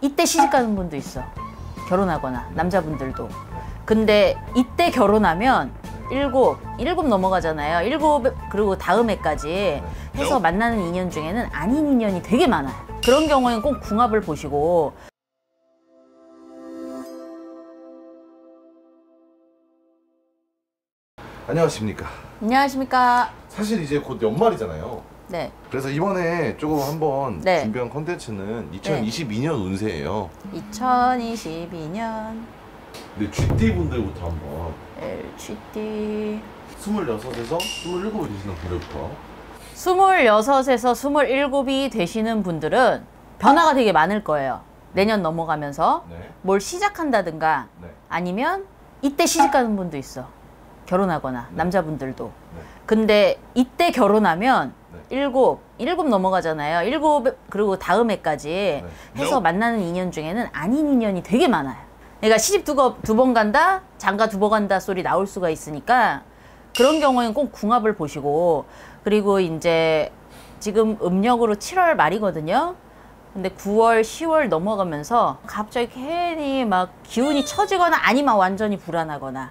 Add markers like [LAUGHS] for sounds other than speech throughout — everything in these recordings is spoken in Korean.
이때 시집 가는 분도 있어. 결혼하거나 남자분들도. 근데 이때 결혼하면 일곱, 일곱 넘어가잖아요. 일곱 그리고 다음 해까지 해서 만나는 인연 중에는 아닌 인연이 되게 많아요. 그런 경우에는 꼭 궁합을 보시고 안녕하십니까. 안녕하십니까. 사실 이제 곧 연말이잖아요. 네, 그래서 이번에 조금 한번 네. 준비한 컨텐츠는 2022년 운세예요. 2022년 근데 GT 분들부터 한번 LGD 26에서 27을 되시는 분들부터 26에서 27이 되시는 분들은 변화가 되게 많을 거예요. 내년 넘어가면서 네. 뭘 시작한다든가 네. 아니면 이때 시집 가는 분도 있어. 결혼하거나 남자분들도. 네. 근데 이때 결혼하면 네. 일곱, 일곱 넘어가잖아요. 일곱 그리고 다음 해까지 해서 만나는 인연 중에는 아닌 인연이 되게 많아요. 그러니까 시집 두 번 간다, 장가 두 번 간다 소리 나올 수가 있으니까 그런 경우에는 꼭 궁합을 보시고 그리고 이제 지금 음력으로 7월 말이거든요. 근데 9월, 10월 넘어가면서 갑자기 괜히 막 기운이 처지거나 아니면 완전히 불안하거나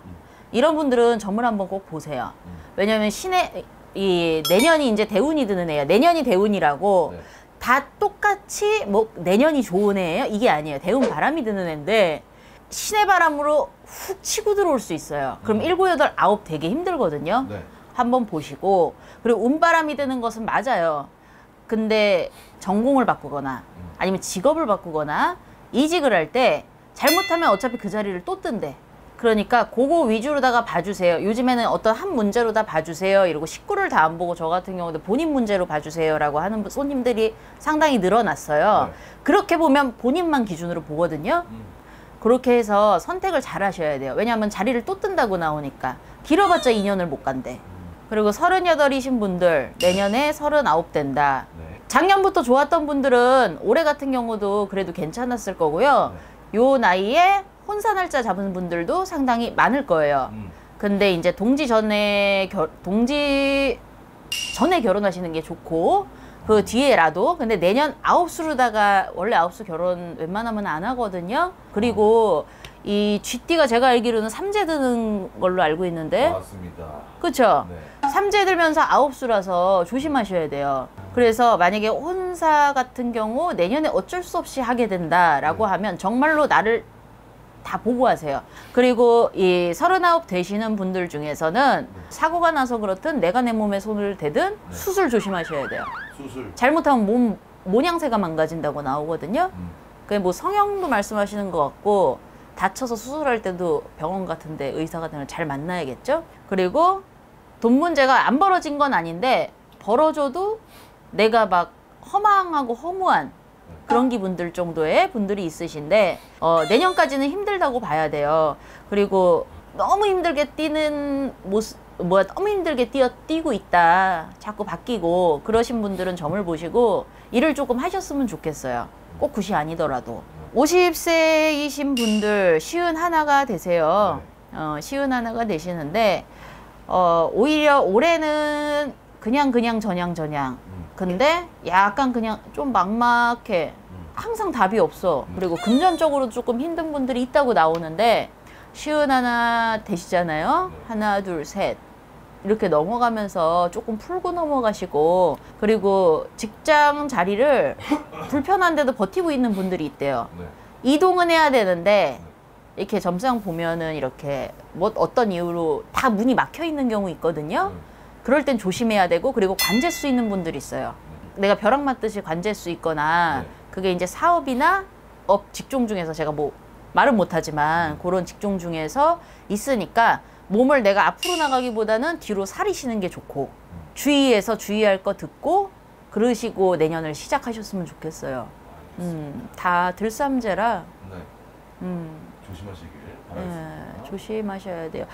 이런 분들은 점을 한번 꼭 보세요. 왜냐면 신의 이 내년이 이제 대운이 드는 해예요. 내년이 대운이라고 네. 다 똑같이 뭐 내년이 좋은 해예요. 이게 아니에요. 대운 바람이 드는 해인데 신의 바람으로 훅 치고 들어올 수 있어요. 그럼 일곱 여덟 아홉 되게 힘들거든요. 네. 한번 보시고 그리고 운바람이 드는 것은 맞아요. 근데 전공을 바꾸거나 아니면 직업을 바꾸거나 이직을 할 때 잘못하면 어차피 그 자리를 또 뜬대. 그러니까 그거 위주로다가 봐주세요. 요즘에는 어떤 한 문제로 다 봐주세요. 이러고 식구를 다 안 보고 저 같은 경우도 본인 문제로 봐주세요라고 하는 손님들이 상당히 늘어났어요. 네. 그렇게 보면 본인만 기준으로 보거든요. 음. 그렇게 해서 선택을 잘 하셔야 돼요. 왜냐하면 자리를 또 뜬다고 나오니까. 길어봤자 2년을 못 간대. 그리고 서른여덟이신 분들 내년에 서른아홉 된다. 네. 작년부터 좋았던 분들은 올해 같은 경우도 그래도 괜찮았을 거고요. 요 나이에 혼사 날짜 잡은 분들도 상당히 많을 거예요. 음. 근데 이제 동지 전에 결, 동지 전에 결혼하시는 게 좋고 그 뒤에라도 근데 내년 아홉 수로다가 원래 아홉 수 결혼 웬만하면 안 하거든요. 그리고 이 쥐띠가 제가 알기로는 삼재 드는 걸로 알고 있는데 맞습니다. 그렇죠? 네. 삼재 들면서 아홉 수라서 조심하셔야 돼요. 그래서 만약에 혼사 같은 경우 내년에 어쩔 수 없이 하게 된다라고 네. 하면 정말로 나를 다 보고 하세요. 그리고 이 서른아홉 되시는 분들 중에서는 사고가 나서 그렇든 내가 내 몸에 손을 대든 네. 수술 조심하셔야 돼요. 수술. 잘못하면 몸 모양새가 망가진다고 나오거든요. 음. 그게 뭐 성형도 말씀하시는 것 같고 다쳐서 수술할 때도 병원 같은데 의사 같은 걸잘 만나야겠죠. 그리고 돈 문제가 안 벌어진 건 아닌데 벌어져도 내가 막 허망하고 허무한 그런 기분들 정도의 분들이 있으신데 어, 내년까지는 힘들다고 봐야 돼요. 그리고 너무 힘들게 뛰는 모습 뭐야 너무 힘들게 뛰어 뛰고 있다 자꾸 바뀌고 그러신 분들은 점을 보시고 일을 조금 하셨으면 좋겠어요 꼭 굿이 아니더라도 50세이신 분들 쉬운 하나가 되세요 어, 쉬운 하나가 되시는데 어, 오히려 올해는 그냥 그냥 저냥 저냥 음. 근데 약간 그냥 좀 막막해. 항상 답이 없어. 그리고 금전적으로 조금 힘든 분들이 있다고 나오는데 쉬운 하나 되시잖아요. 하나 둘 셋. 이렇게 넘어가면서 조금 풀고 넘어가시고 그리고 직장 자리를 [LAUGHS] 불편한데도 버티고 있는 분들이 있대요. 네. 이동은 해야 되는데 이렇게 점상 보면은 이렇게 뭐 어떤 이유로 다 문이 막혀 있는 경우 있거든요. 음. 그럴 땐 조심해야 되고 그리고 관제 수 있는 분들이 있어요. 내가 벼락 맞듯이 관제 수 있거나 네. 그게 이제 사업이나 업 직종 중에서 제가 뭐 말은 못하지만 그런 직종 중에서 있으니까 몸을 내가 앞으로 나가기보다는 뒤로 사리시는 게 좋고 주의해서 주의할 거 듣고 그러시고 내년을 시작하셨으면 좋겠어요. 음, 다 들쌈제라 네. 음, 조심하시길 바라겠습니다. 예, 조심하셔야 돼요.